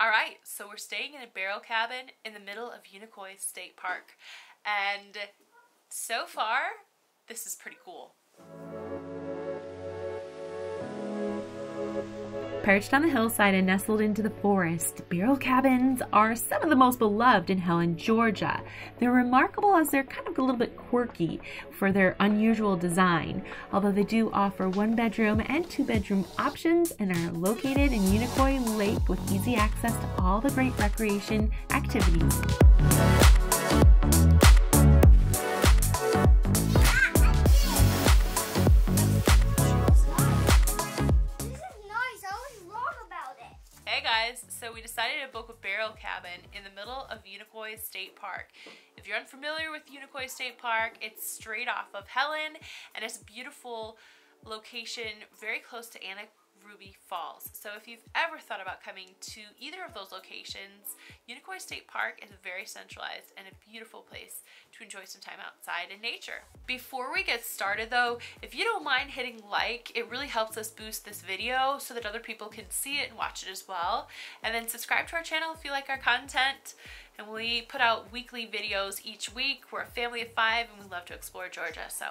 All right, so we're staying in a barrel cabin in the middle of Unicoi State Park. And so far, this is pretty cool. Perched on the hillside and nestled into the forest, barrel cabins are some of the most beloved in Helen, Georgia. They're remarkable as they're kind of a little bit quirky for their unusual design, although they do offer one bedroom and two bedroom options and are located in Unicoi Lake with easy access to all the great recreation activities. So we decided to book a barrel cabin in the middle of Unicoi State Park. If you're unfamiliar with Unicoi State Park, it's straight off of Helen and it's a beautiful location very close to Anna Ruby Falls. So if you've ever thought about coming to either of those locations, Unicoi State Park is a very centralized and a beautiful place to enjoy some time outside in nature. Before we get started though, if you don't mind hitting like, it really helps us boost this video so that other people can see it and watch it as well. And then subscribe to our channel if you like our content. And we put out weekly videos each week. We're a family of five and we love to explore Georgia. So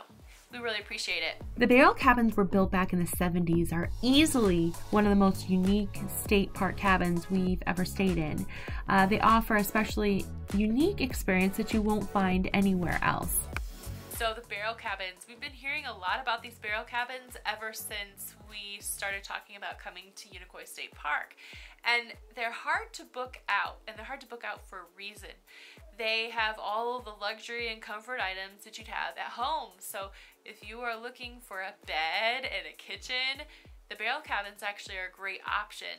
we really appreciate it. The barrel cabins were built back in the 70s are easily one of the most unique state park cabins we've ever stayed in. Uh, they offer a especially unique experience that you won't find anywhere else. So the barrel cabins, we've been hearing a lot about these barrel cabins ever since we started talking about coming to Unicoi State Park. And they're hard to book out, and they're hard to book out for a reason. They have all the luxury and comfort items that you'd have at home. So if you are looking for a bed and a kitchen, the barrel cabins actually are a great option.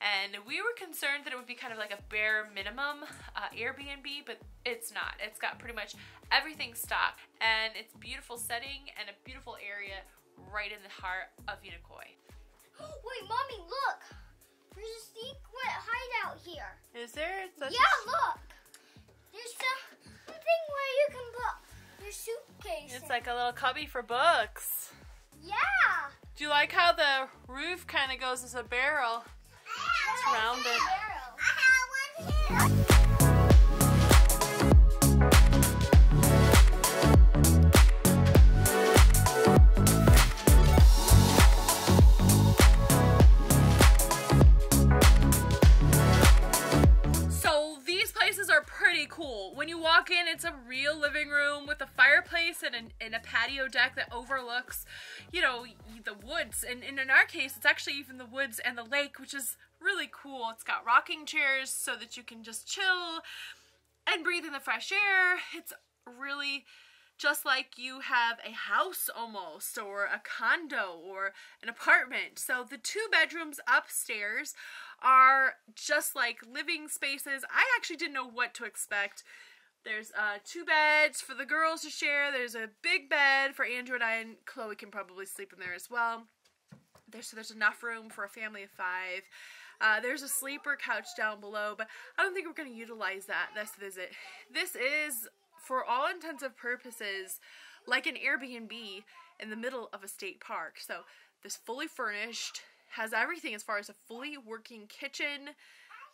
And we were concerned that it would be kind of like a bare minimum uh, Airbnb, but it's not. It's got pretty much everything stocked, and it's beautiful setting and a beautiful area right in the heart of Unicoi. Wait, mommy, look! There's a secret hideout here. Is there? yeah, look! There's something where you can put your suitcase. It's in. like a little cubby for books. Yeah! Do you like how the roof kind of goes as a barrel? It's rounded. So these places are pretty cool. When you walk in, it's a real living room with a fireplace and, an, and a patio deck that overlooks, you know, the woods. And, and in our case, it's actually even the woods and the lake, which is really cool. It's got rocking chairs so that you can just chill and breathe in the fresh air. It's really just like you have a house almost or a condo or an apartment. So the two bedrooms upstairs are just like living spaces. I actually didn't know what to expect. There's uh, two beds for the girls to share. There's a big bed for Andrew and I, and Chloe can probably sleep in there as well. So there's enough room for a family of five. Uh, there's a sleeper couch down below, but I don't think we're going to utilize that this visit. This is, for all intents and purposes, like an Airbnb in the middle of a state park. So this fully furnished, has everything as far as a fully working kitchen,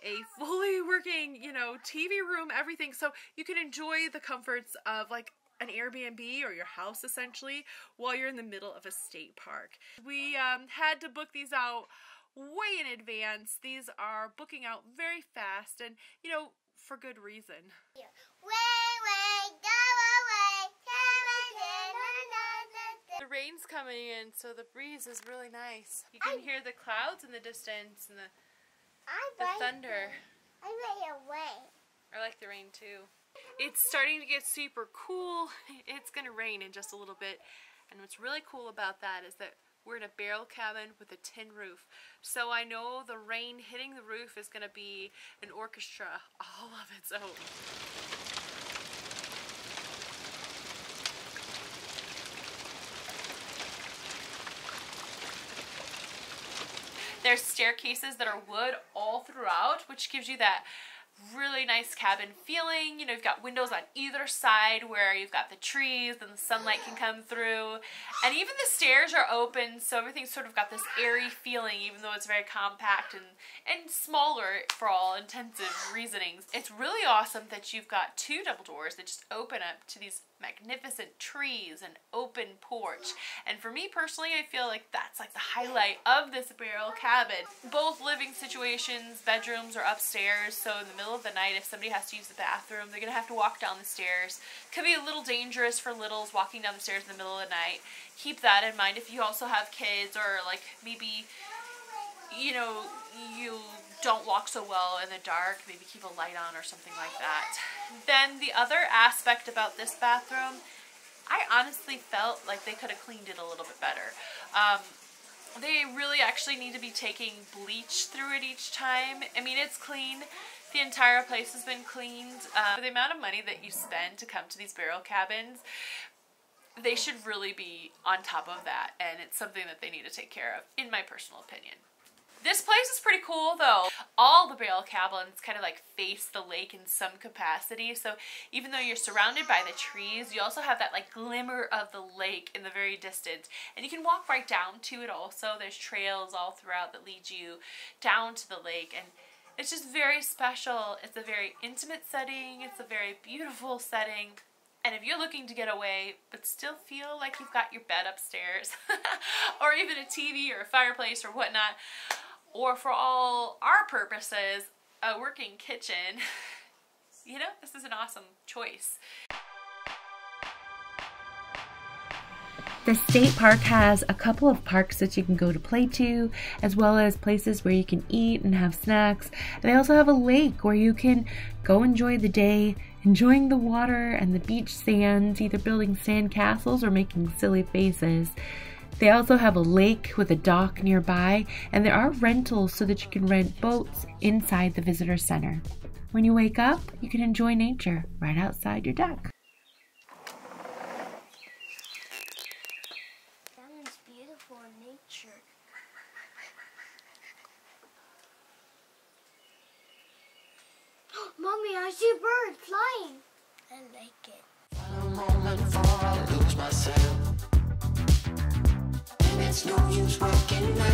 a fully working, you know, TV room, everything. So you can enjoy the comforts of like an Airbnb or your house essentially while you're in the middle of a state park. We um, had to book these out way in advance. These are booking out very fast and, you know, for good reason. Yeah. Way, way, go away. The rain's coming in, so the breeze is really nice. You can I, hear the clouds in the distance and the, the like thunder. I like away. I like the rain too. It's starting to get super cool. It's going to rain in just a little bit. And what's really cool about that is that we're in a barrel cabin with a tin roof. So I know the rain hitting the roof is going to be an orchestra all of its own. There's staircases that are wood all throughout which gives you that really nice cabin feeling. You know, you've got windows on either side where you've got the trees and the sunlight can come through. And even the stairs are open, so everything's sort of got this airy feeling, even though it's very compact and, and smaller for all intensive reasonings. It's really awesome that you've got two double doors that just open up to these magnificent trees and open porch. And for me personally, I feel like that's like the highlight of this barrel cabin. Both living situations, bedrooms are upstairs, so in the middle of the night, if somebody has to use the bathroom, they're gonna have to walk down the stairs. Could be a little dangerous for littles walking down the stairs in the middle of the night. Keep that in mind if you also have kids or like maybe you know, you don't walk so well in the dark, maybe keep a light on or something like that. Then the other aspect about this bathroom, I honestly felt like they could have cleaned it a little bit better. Um, they really actually need to be taking bleach through it each time. I mean, it's clean. The entire place has been cleaned. For the amount of money that you spend to come to these barrel cabins, they should really be on top of that, and it's something that they need to take care of, in my personal opinion. This place is pretty cool though. All the barrel cabins kind of like face the lake in some capacity. So even though you're surrounded by the trees, you also have that like glimmer of the lake in the very distance. And you can walk right down to it also. There's trails all throughout that lead you down to the lake. And it's just very special. It's a very intimate setting. It's a very beautiful setting. And if you're looking to get away but still feel like you've got your bed upstairs or even a TV or a fireplace or whatnot, or for all our purposes, a working kitchen, you know, this is an awesome choice. The state park has a couple of parks that you can go to play to, as well as places where you can eat and have snacks. And they also have a lake where you can go enjoy the day, enjoying the water and the beach sands, either building sand castles or making silly faces. They also have a lake with a dock nearby, and there are rentals so that you can rent boats inside the visitor center. When you wake up, you can enjoy nature right outside your deck. That is beautiful in nature. Mommy, I see a bird flying. I like it. a moment before I lose myself. And it's no use working nine